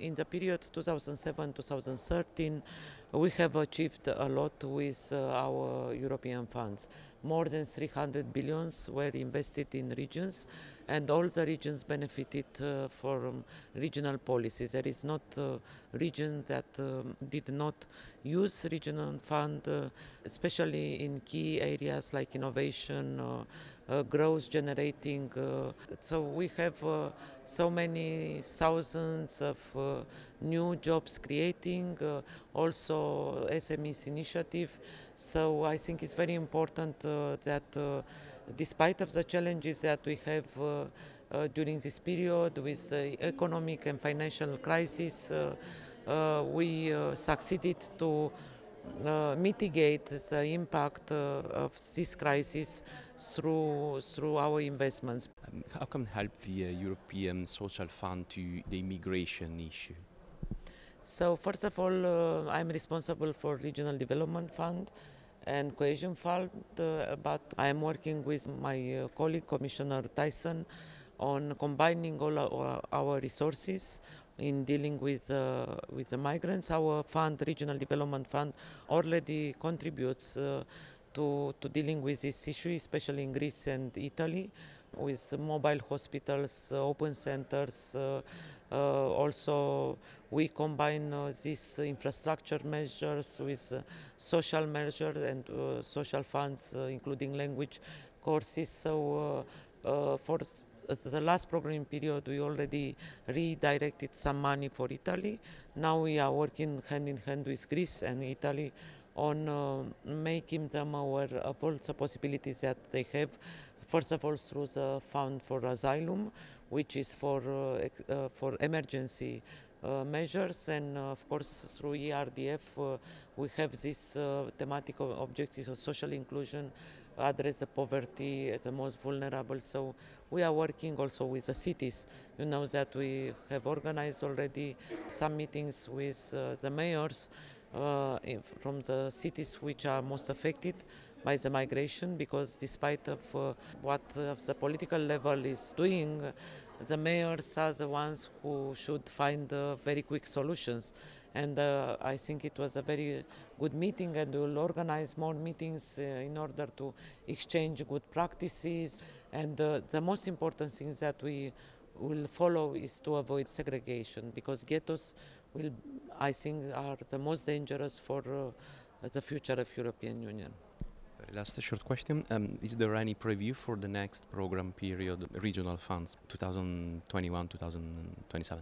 In the period 2007-2013, we have achieved a lot with uh, our European funds. More than 300 billions were invested in regions, and all the regions benefited uh, from regional policies. There is not a region that um, did not use regional fund, uh, especially in key areas like innovation, uh, uh, growth generating. Uh, so we have uh, so many thousands of new jobs creating, also SMEs initiative. So I think it's very important that despite of the challenges that we have uh, uh, during this period with the economic and financial crisis, uh, we uh, succeeded to uh, mitigate the impact uh, of this crisis through through our investments. Um, How can help the uh, European Social Fund to the immigration issue? So first of all, uh, I'm responsible for Regional Development Fund and Cohesion Fund, uh, but I am working with my uh, colleague Commissioner Thyssen on combining all our, our resources in dealing with uh, with the migrants. Our fund, Regional Development Fund, already contributes uh, to to dealing with this issue, especially in Greece and Italy, with mobile hospitals, uh, open centers. Uh, also, we combine uh, these infrastructure measures with uh, social measures and social funds, including language courses. So, for the last programming period, we already redirected some money for Italy. Now we are working hand in hand with Greece and Italy on uh, making them aware of all the possibilities that they have. First of all, through the Fund for Asylum, which is for uh, uh, for emergency uh, measures, and uh, of course through ERDF uh, we have this uh, thematic objectives of social inclusion, address the poverty, the most vulnerable. So we are working also with the cities. You know that we have organized already some meetings with uh, the mayors from the cities which are most affected by the migration because despite of uh, what uh, the political level is doing the mayors are the ones who should find uh, very quick solutions. And uh, i think it was a very good meeting and we will organize more meetings uh, in order to exchange good practices. And uh, the most important thing that we will follow is to avoid segregation because ghettos will i think are the most dangerous for the future of european union Last short question. Um, is there any preview for the next program period, regional funds, 2021-2027?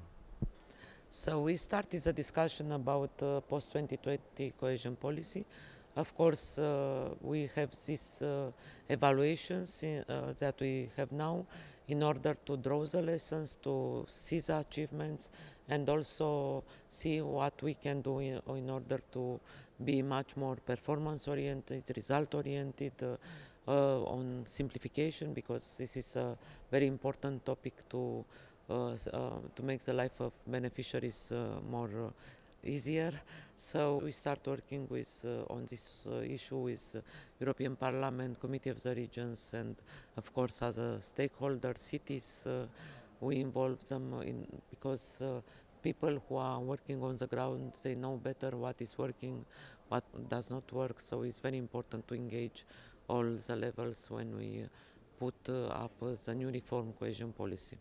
So we started the discussion about uh, post-2020 cohesion policy. Of course, uh, we have these uh, evaluations in, uh, that we have now in order to draw the lessons, to see the achievements, and also see what we can do in, in order to be much more performance-oriented, result-oriented, uh, uh, on simplification, because this is a very important topic to uh, to make the life of beneficiaries more easier. So we start working with uh, on this uh, issue with uh, European Parliament, Committee of the Regions, and of course other stakeholders, cities. We involve them in because people who are working on the ground they know better what is working, what does not work. So it's very important to engage all the levels when we put up the new reform cohesion policy.